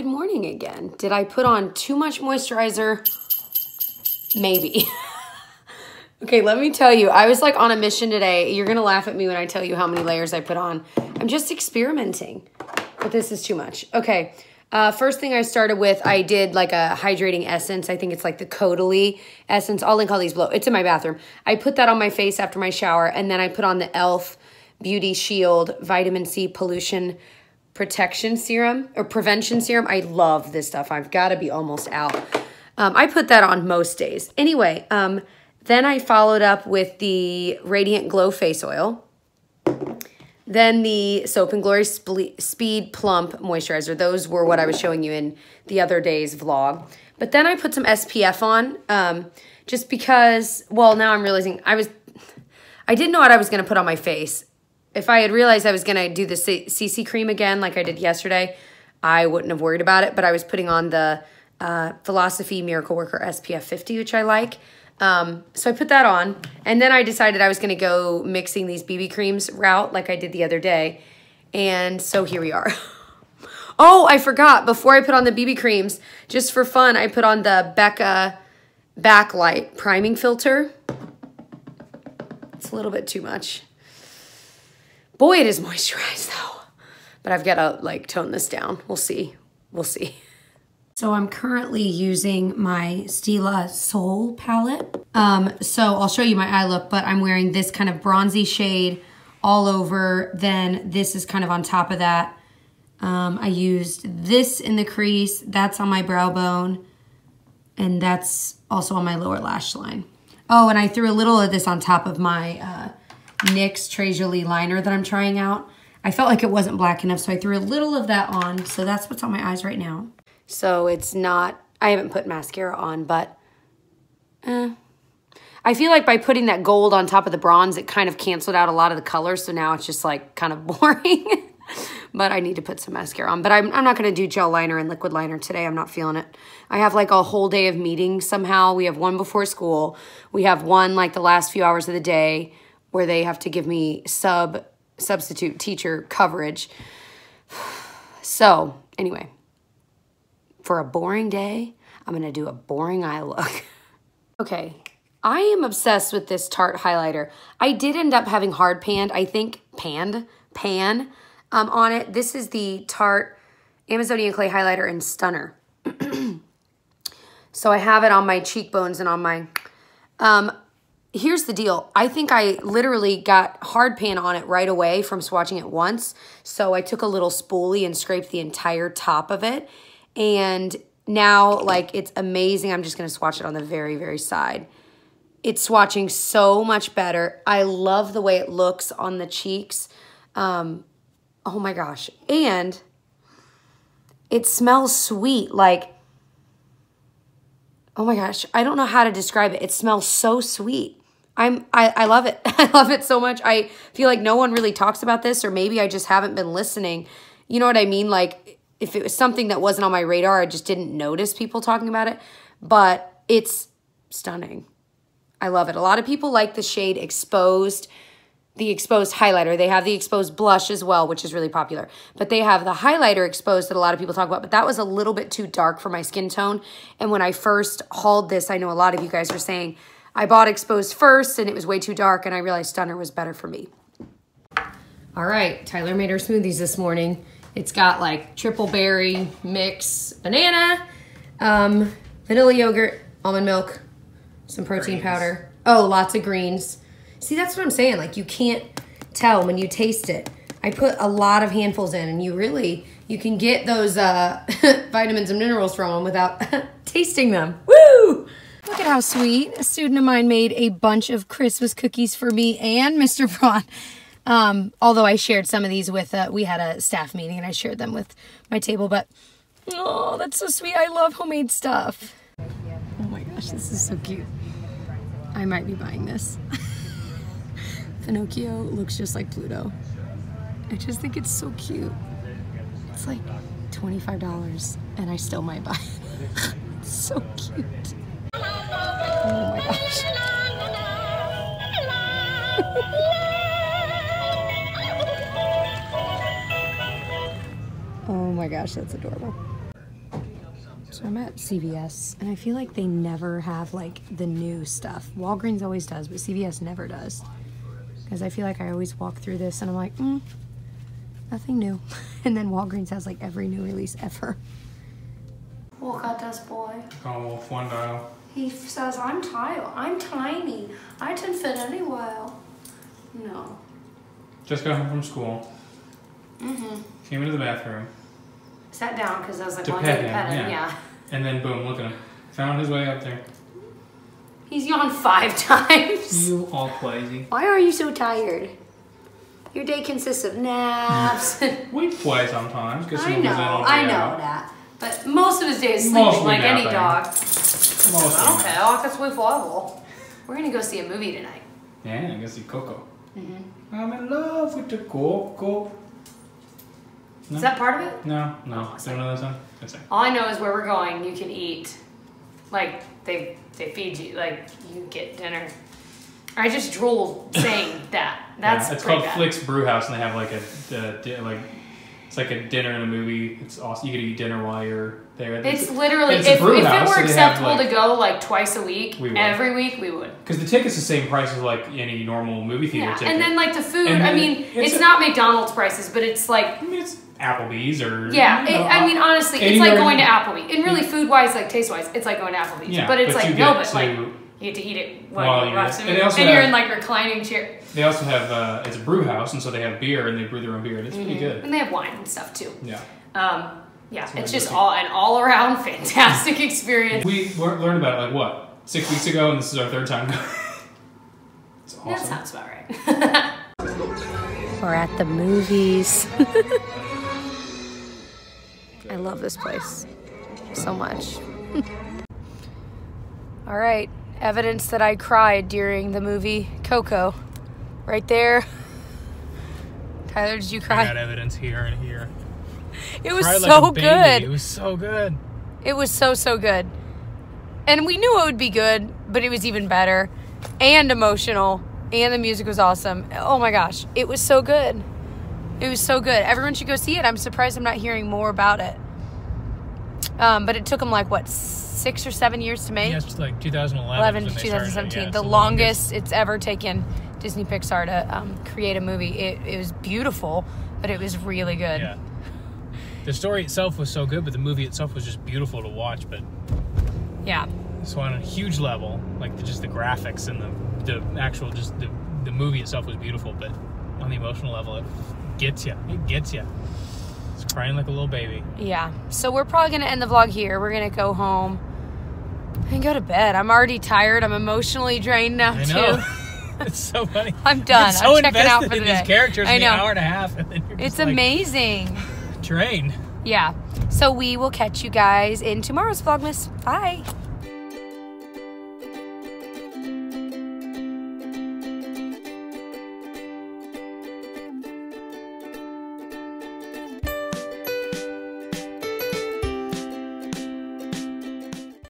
Good morning again. Did I put on too much moisturizer? Maybe. okay, let me tell you, I was like on a mission today. You're gonna laugh at me when I tell you how many layers I put on. I'm just experimenting, but this is too much. Okay, uh, first thing I started with, I did like a hydrating essence. I think it's like the Caudalie essence. I'll link all these below. It's in my bathroom. I put that on my face after my shower, and then I put on the e.l.f. Beauty Shield Vitamin C Pollution Protection Serum or Prevention Serum. I love this stuff. I've got to be almost out. Um, I put that on most days. Anyway, um, then I followed up with the Radiant Glow Face Oil. Then the Soap and Glory Speed Plump Moisturizer. Those were what I was showing you in the other day's vlog. But then I put some SPF on um, just because, well, now I'm realizing I was, I didn't know what I was going to put on my face. If I had realized I was going to do the CC cream again like I did yesterday, I wouldn't have worried about it. But I was putting on the uh, Philosophy Miracle Worker SPF 50, which I like. Um, so I put that on, and then I decided I was going to go mixing these BB creams route like I did the other day. And so here we are. oh, I forgot. Before I put on the BB creams, just for fun, I put on the Becca Backlight Priming Filter. It's a little bit too much. Boy, it is moisturized though. But I've got to like tone this down. We'll see. We'll see. So I'm currently using my Stila Soul palette. Um, so I'll show you my eye look, but I'm wearing this kind of bronzy shade all over. Then this is kind of on top of that. Um, I used this in the crease. That's on my brow bone. And that's also on my lower lash line. Oh, and I threw a little of this on top of my uh, NYX Jolie liner that I'm trying out. I felt like it wasn't black enough, so I threw a little of that on. So that's what's on my eyes right now. So it's not, I haven't put mascara on, but eh. I feel like by putting that gold on top of the bronze, it kind of canceled out a lot of the colors. So now it's just like kind of boring. but I need to put some mascara on. But I'm, I'm not going to do gel liner and liquid liner today. I'm not feeling it. I have like a whole day of meetings somehow. We have one before school. We have one like the last few hours of the day where they have to give me sub substitute teacher coverage. So anyway, for a boring day, I'm gonna do a boring eye look. okay, I am obsessed with this Tarte highlighter. I did end up having hard panned, I think panned, pan um, on it. This is the Tarte Amazonian Clay Highlighter in Stunner. so I have it on my cheekbones and on my, um, here's the deal. I think I literally got hard pan on it right away from swatching it once. So I took a little spoolie and scraped the entire top of it and now, like, it's amazing. I'm just going to swatch it on the very, very side. It's swatching so much better. I love the way it looks on the cheeks. Um, oh my gosh. And it smells sweet. Like, oh my gosh. I don't know how to describe it. It smells so sweet. I'm I, I love it. I love it so much. I feel like no one really talks about this, or maybe I just haven't been listening. You know what I mean? Like if it was something that wasn't on my radar, I just didn't notice people talking about it. But it's stunning. I love it. A lot of people like the shade Exposed, the Exposed highlighter. They have the Exposed blush as well, which is really popular. But they have the highlighter Exposed that a lot of people talk about. But that was a little bit too dark for my skin tone. And when I first hauled this, I know a lot of you guys were saying, I bought Exposed first and it was way too dark. And I realized Stunner was better for me. All right, Tyler made her smoothies this morning. It's got like triple berry mix, banana, um, vanilla yogurt, almond milk, some protein greens. powder. Oh, lots of greens. See, that's what I'm saying. Like you can't tell when you taste it. I put a lot of handfuls in and you really, you can get those uh, vitamins and minerals from them without tasting them. Look at how sweet. A student of mine made a bunch of Christmas cookies for me and Mr. Braun. Um, although I shared some of these with, uh, we had a staff meeting and I shared them with my table, but oh, that's so sweet. I love homemade stuff. Oh my gosh, this is so cute. I might be buying this. Pinocchio looks just like Pluto. I just think it's so cute. It's like $25 and I still might buy it. so cute. Gosh, that's adorable. So I'm at CVS, and I feel like they never have like the new stuff. Walgreens always does, but CVS never does. Because I feel like I always walk through this and I'm like, mm, nothing new. and then Walgreens has like every new release ever. Look at this boy. Oh, Wolf, one dial. He says, I'm tiny. I'm tiny. I can fit anywhere. No. Just got home from school. Mm-hmm. Came into the bathroom. Sat down because I was like, To wanted pet to him, pet him. yeah. Yeah. And then boom, look at him. Found his way up there. He's yawned five times. You all crazy. Why are you so tired? Your day consists of naps. We play sometimes because I know, was in all I know out. that. But most of his day is sleeping Mostly like any napping. dog. Mostly. Okay, I'll get with level. We're gonna go see a movie tonight. Yeah, I'm gonna see Coco. Mm-hmm. I'm in love with the Coco. No? Is that part of it? No, no. Don't know that song? Good song. All I know is where we're going, you can eat. Like they they feed you, like you get dinner. I just drooled saying that. That's yeah, it's called bad. Flix Brewhouse, and they have like a, a di- like it's like a dinner in a movie. It's awesome. You get to eat dinner while you're there. It's literally it's a if, if it house, were so they have, acceptable like- to go like twice a week, We every week we would. because the ticket's the same price as like any normal movie theater Yeah, ticket. and then like the food. And I mean, it's it's, a- not McDonald's prices, but it's like I mean, it's Applebee's or yeah. you It, I mean, honestly, it's like going to Applebee's. And really, food wise, like taste wise, it's like going to Applebee's. Yeah, but it's but like no, but like you get to eat it while While you you're- watch the and they movie, you're in like reclining chair. They also have uh, it's a brew house, and so they have beer and they brew their own beer. and It's pretty good. And they have wine and stuff too. Yeah. Um, yeah, what it's just all an all around fantastic experience. We learned about it like what six weeks ago, and this is our third time it's awesome. That sounds about right. We're at the movies. I love this place so much. All right, evidence that I cried during the movie Coco. Right there. Tyler, did you I cry? got evidence here and here. It was Cried like so a good. It was so good. It was so so good. And we knew it would be good, but it was even better and emotional and the music was awesome. Oh my gosh, it was so good. It was so good. Everyone should go see it. I'm surprised I'm not hearing more about it. Um, but it took them like what six or seven years to make. Yeah, it's like 2011. 11 to when they started it. 2017, Yeah, it's the longest it's ever taken Disney Pixar to um, create a movie. It, it was beautiful, but it was really good. Yeah. The story itself was so good, but the movie itself was just beautiful to watch. But yeah. so on a huge level, like the, just the graphics and the the actual just the the movie itself was beautiful, but on the emotional level, it gets you. It gets you. It's crying like a little baby. Yeah. So we're probably going to end the vlog here. We're going to go home and go to bed. I'm already tired. I'm emotionally drained now, I too. it's so funny. I'm done. So I'm checking out for in the these day. characters I in know. hour and a half, and It's like, amazing. drained. Yeah. So we will catch you guys in tomorrow's Vlogmas. Bye.